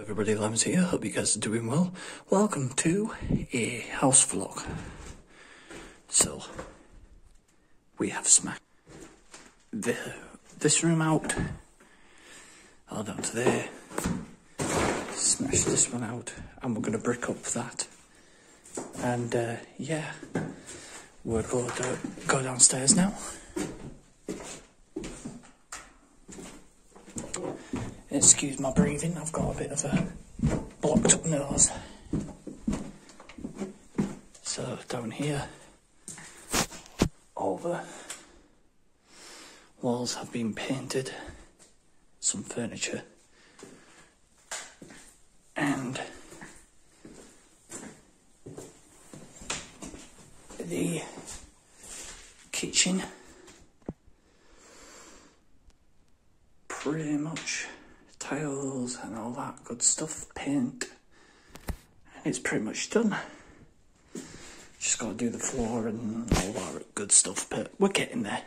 Everybody, Lambs here. Hope you guys are doing well. Welcome to a house vlog. So, we have smacked the, this room out, all down to there. Smashed this one out, and we're going to brick up that. And uh, yeah, we're to go downstairs now. Excuse my breathing, I've got a bit of a blocked up nose. So down here, all the walls have been painted, some furniture, and the kitchen. Pretty much tiles and all that good stuff, paint, and it's pretty much done. Just got to do the floor and all that good stuff, but we're getting there.